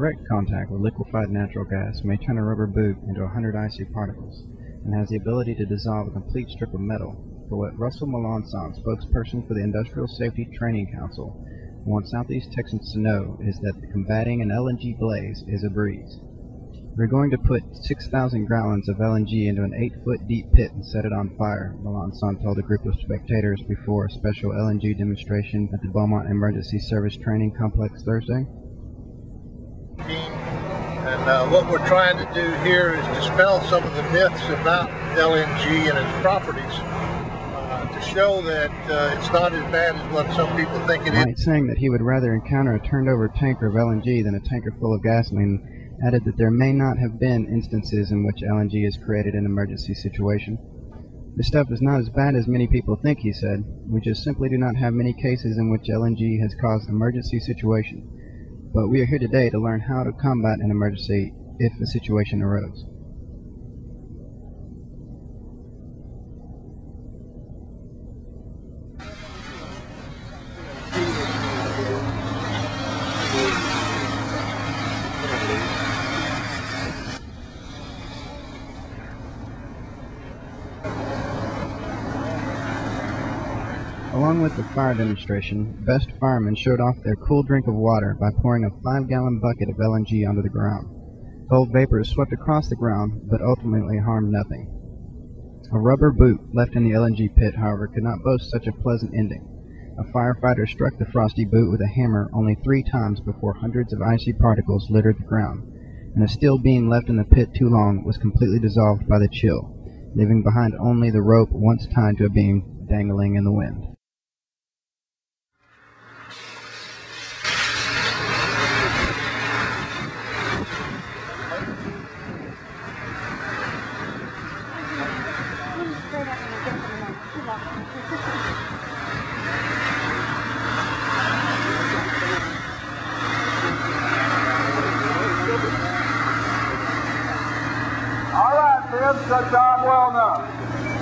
Direct contact with liquefied natural gas may turn a rubber boot into a hundred icy particles, and has the ability to dissolve a complete strip of metal. But what Russell Melancon, spokesperson for the Industrial Safety Training Council, wants Southeast Texans to know is that combating an LNG blaze is a breeze. We're going to put 6,000 gallons of LNG into an 8-foot deep pit and set it on fire, Melancon told a group of spectators before a special LNG demonstration at the Beaumont Emergency Service Training Complex Thursday. And uh, what we're trying to do here is dispel some of the myths about LNG and its properties uh, to show that uh, it's not as bad as what some people think it is. Saying that he would rather encounter a turned over tanker of LNG than a tanker full of gasoline, added that there may not have been instances in which LNG has created an emergency situation. This stuff is not as bad as many people think, he said. We just simply do not have many cases in which LNG has caused emergency situation. But we are here today to learn how to combat an emergency if a situation arose. Along with the fire demonstration, best firemen showed off their cool drink of water by pouring a five-gallon bucket of LNG onto the ground. Cold vapors swept across the ground, but ultimately harmed nothing. A rubber boot left in the LNG pit, however, could not boast such a pleasant ending. A firefighter struck the frosty boot with a hammer only three times before hundreds of icy particles littered the ground, and a steel beam left in the pit too long was completely dissolved by the chill, leaving behind only the rope once tied to a beam dangling in the wind. All right, that job well done.